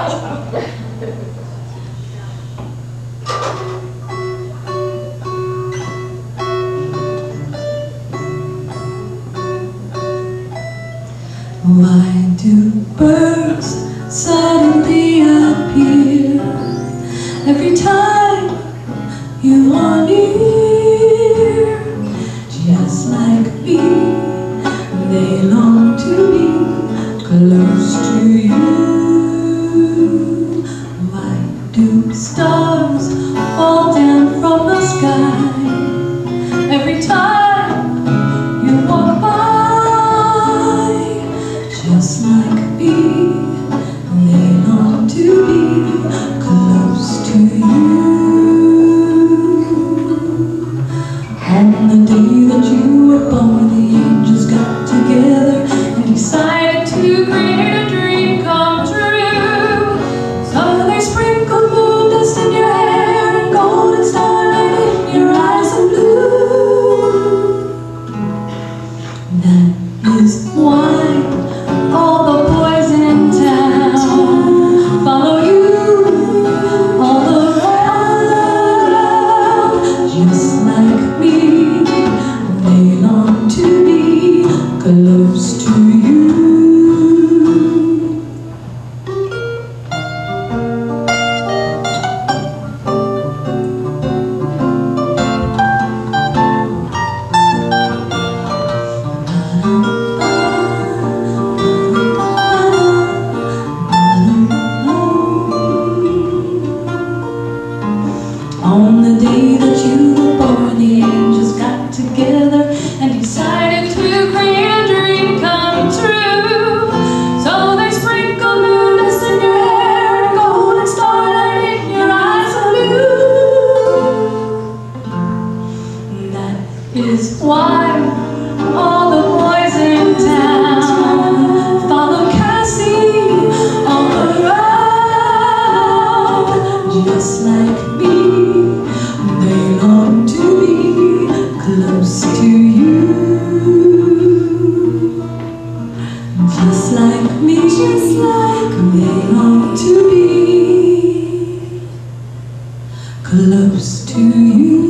Why do birds suddenly appear every time you are near? Just like me, they long to be close. Stars fall down from the sky every time you walk by? Just like me, they long to be close to you. On the day to you. On the day that you were born, the angels got together and decided is why all the boys in town follow Kathy all around, just like me. They long to be close to you, just like me. Just like they long to be close to you.